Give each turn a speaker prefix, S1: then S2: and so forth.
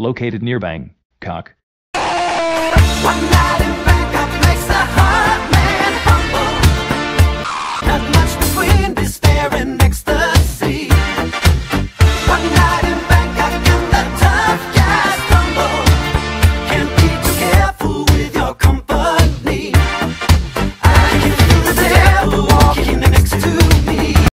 S1: located near Bangkok.